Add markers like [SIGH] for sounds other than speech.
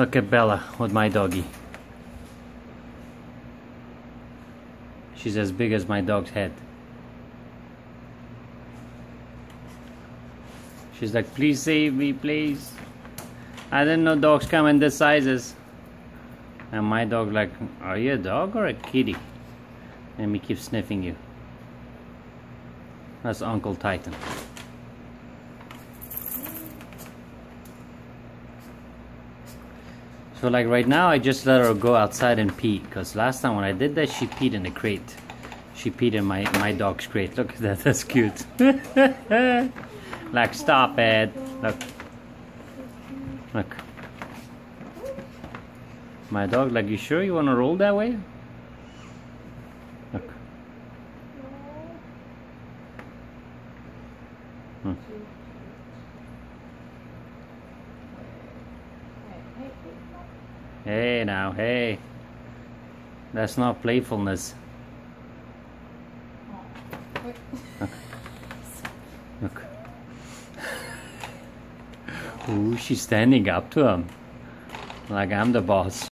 Look at Bella with my doggy. She's as big as my dog's head. She's like, please save me, please. I didn't know dogs come in this sizes. And my dog like, are you a dog or a kitty? And me keep sniffing you. That's Uncle Titan. So like right now I just let her go outside and pee because last time when I did that she peed in the crate. She peed in my, my dog's crate. Look at that, [LAUGHS] that's cute. like stop it. Look. Look. My dog like you sure you wanna roll that way? Look. Hmm. Hey now, hey. That's not playfulness. [LAUGHS] Look. Ooh, she's standing up to him. Like I'm the boss.